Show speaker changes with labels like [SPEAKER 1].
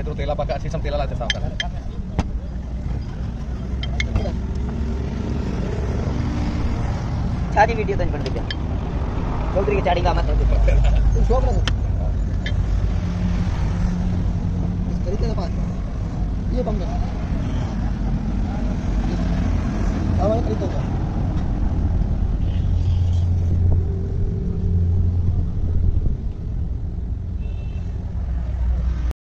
[SPEAKER 1] Pedro Tela pakai si sem Tela lah jasa. Cari video ఎదురు తేలపాక sesame తేలాలి అయితే sir
[SPEAKER 2] ಚಾಡಿ video ತಂದು ಬಂದಿದ್ದೆ ಚೌಧರಿಗೆ ಚಾಡಿ ಕಾಮ ಶೋಭನ ಕರಿತದ ಪಾತ್ರ ಈ ಬಂದ ಅವನು ಕರಿತದ